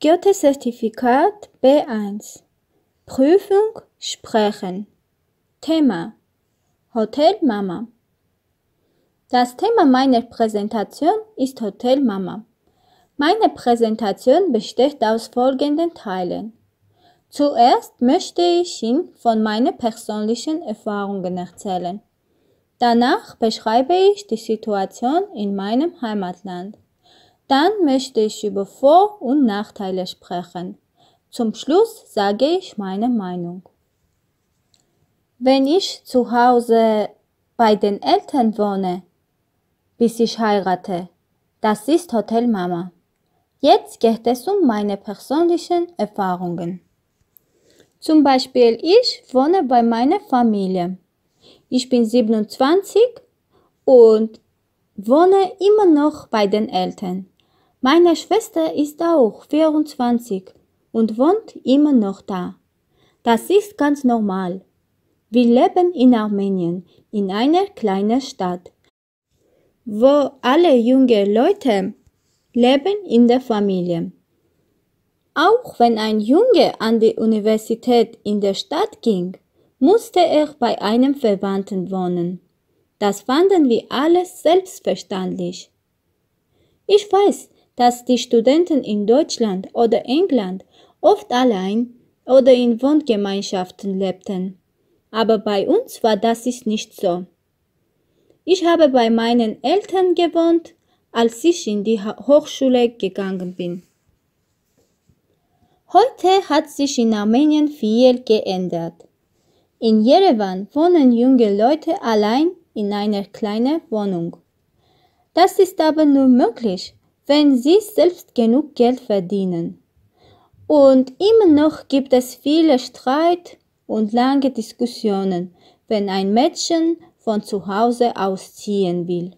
Goethe-Zertifikat B1 Prüfung Sprechen Thema Hotel Mama Das Thema meiner Präsentation ist Hotel Mama. Meine Präsentation besteht aus folgenden Teilen. Zuerst möchte ich Ihnen von meinen persönlichen Erfahrungen erzählen. Danach beschreibe ich die Situation in meinem Heimatland. Dann möchte ich über Vor- und Nachteile sprechen. Zum Schluss sage ich meine Meinung. Wenn ich zu Hause bei den Eltern wohne, bis ich heirate, das ist Hotel Mama. Jetzt geht es um meine persönlichen Erfahrungen. Zum Beispiel, ich wohne bei meiner Familie. Ich bin 27 und wohne immer noch bei den Eltern. Meine Schwester ist auch 24 und wohnt immer noch da. Das ist ganz normal. Wir leben in Armenien, in einer kleinen Stadt, wo alle junge Leute leben in der Familie. Auch wenn ein Junge an die Universität in der Stadt ging, musste er bei einem Verwandten wohnen. Das fanden wir alles selbstverständlich. Ich weiß, dass die Studenten in Deutschland oder England oft allein oder in Wohngemeinschaften lebten. Aber bei uns war das nicht so. Ich habe bei meinen Eltern gewohnt, als ich in die Hochschule gegangen bin. Heute hat sich in Armenien viel geändert. In Jerewan wohnen junge Leute allein in einer kleinen Wohnung. Das ist aber nur möglich, wenn sie selbst genug Geld verdienen. Und immer noch gibt es viele Streit und lange Diskussionen, wenn ein Mädchen von zu Hause ausziehen will.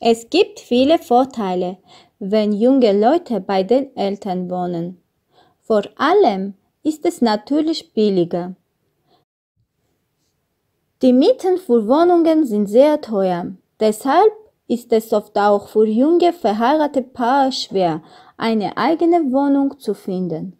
Es gibt viele Vorteile, wenn junge Leute bei den Eltern wohnen. Vor allem ist es natürlich billiger. Die Mieten für Wohnungen sind sehr teuer. Deshalb ist es oft auch für junge verheiratete Paare schwer, eine eigene Wohnung zu finden.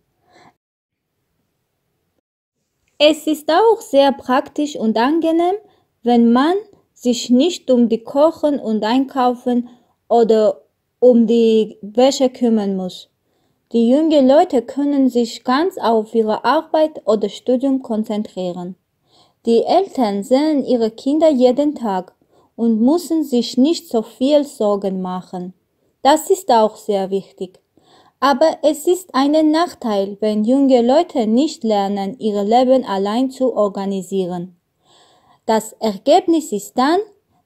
Es ist auch sehr praktisch und angenehm, wenn man sich nicht um die Kochen und Einkaufen oder um die Wäsche kümmern muss. Die jungen Leute können sich ganz auf ihre Arbeit oder Studium konzentrieren. Die Eltern sehen ihre Kinder jeden Tag und müssen sich nicht so viel Sorgen machen. Das ist auch sehr wichtig. Aber es ist ein Nachteil, wenn junge Leute nicht lernen, ihr Leben allein zu organisieren. Das Ergebnis ist dann,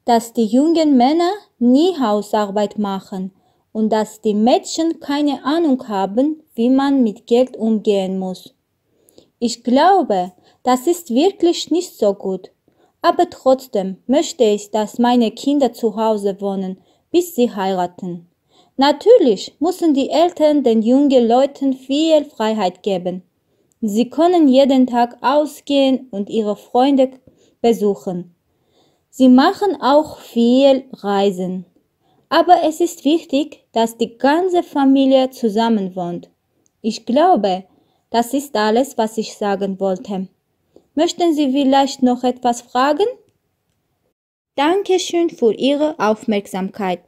dass die jungen Männer nie Hausarbeit machen und dass die Mädchen keine Ahnung haben, wie man mit Geld umgehen muss. Ich glaube, das ist wirklich nicht so gut. Aber trotzdem möchte ich, dass meine Kinder zu Hause wohnen, bis sie heiraten. Natürlich müssen die Eltern den jungen Leuten viel Freiheit geben. Sie können jeden Tag ausgehen und ihre Freunde besuchen. Sie machen auch viel Reisen. Aber es ist wichtig, dass die ganze Familie zusammen wohnt. Ich glaube, das ist alles, was ich sagen wollte. Möchten Sie vielleicht noch etwas fragen? Dankeschön für Ihre Aufmerksamkeit.